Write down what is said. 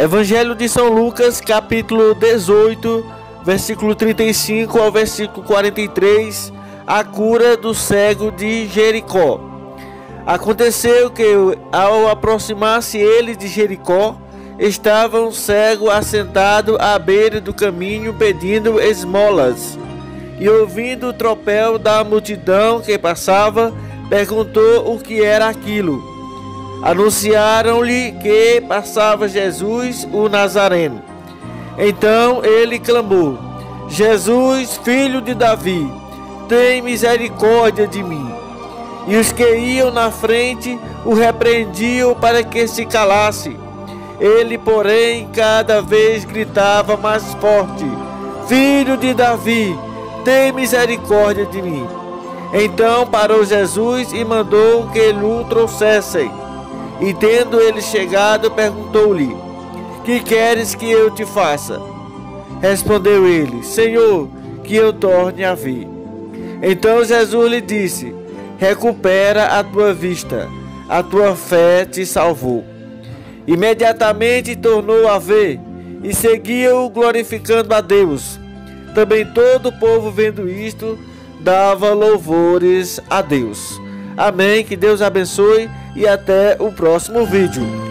Evangelho de São Lucas, capítulo 18, versículo 35 ao versículo 43, a cura do cego de Jericó. Aconteceu que, ao aproximar-se ele de Jericó, estava um cego assentado à beira do caminho pedindo esmolas. E ouvindo o tropel da multidão que passava, perguntou o que era aquilo. Anunciaram-lhe que passava Jesus o Nazareno. Então ele clamou: Jesus, filho de Davi, tem misericórdia de mim. E os que iam na frente o repreendiam para que se calasse. Ele, porém, cada vez gritava mais forte: Filho de Davi, tem misericórdia de mim. Então parou Jesus e mandou que o trouxessem. E tendo ele chegado, perguntou-lhe: Que queres que eu te faça? Respondeu ele: Senhor, que eu torne a ver. Então Jesus lhe disse: Recupera a tua vista, a tua fé te salvou. Imediatamente tornou a ver e seguiu glorificando a Deus. Também todo o povo vendo isto dava louvores a Deus. Amém. Que Deus abençoe e até o próximo vídeo.